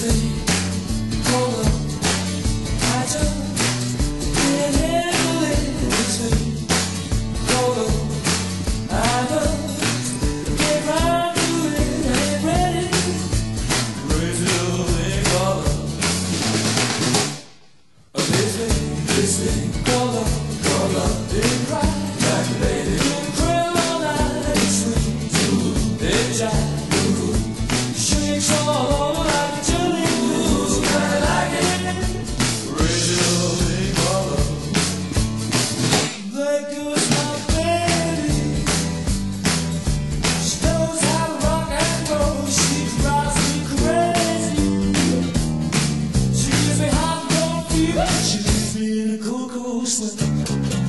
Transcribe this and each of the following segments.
Call up, color, color, they right. in a cuckoo's nest.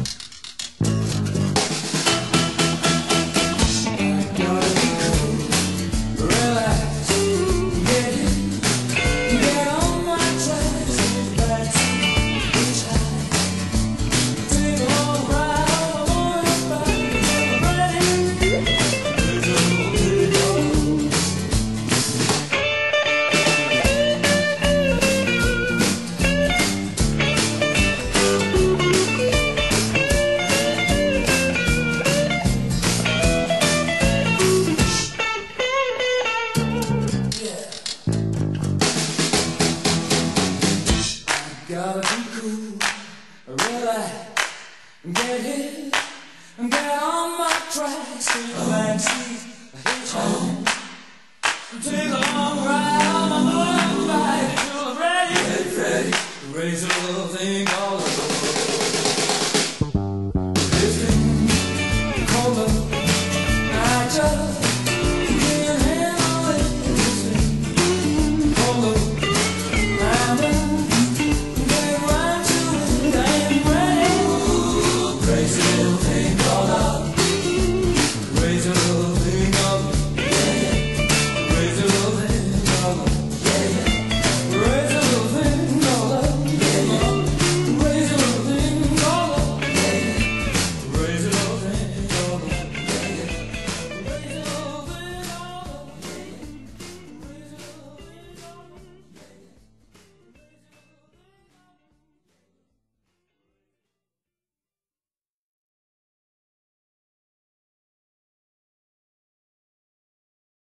gotta be cool, relax, get hit, get on my tracks, take a backseat, hitchhike, take a long ride on my motorbike. Until I'm ready, get ready, raise a little thing all over. It's I just